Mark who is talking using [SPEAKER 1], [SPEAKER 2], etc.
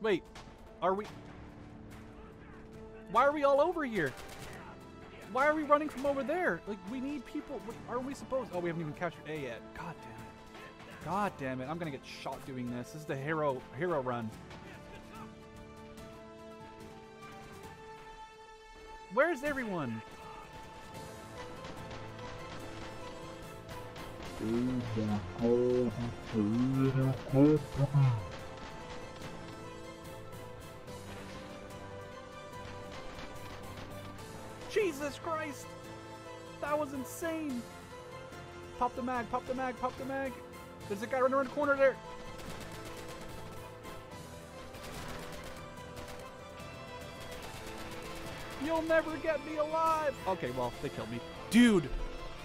[SPEAKER 1] Wait, are we... Why are we all over here? Why are we running from over there? Like, we need people. Aren't we supposed... Oh, we haven't even captured A yet. God damn it. God damn it. I'm gonna get shot doing this. This is the hero hero run. Where's everyone? Jesus Christ! That was insane! Pop the mag, pop the mag, pop the mag! There's a guy running around the corner there! You'll never get me alive! Okay, well, they killed me. Dude,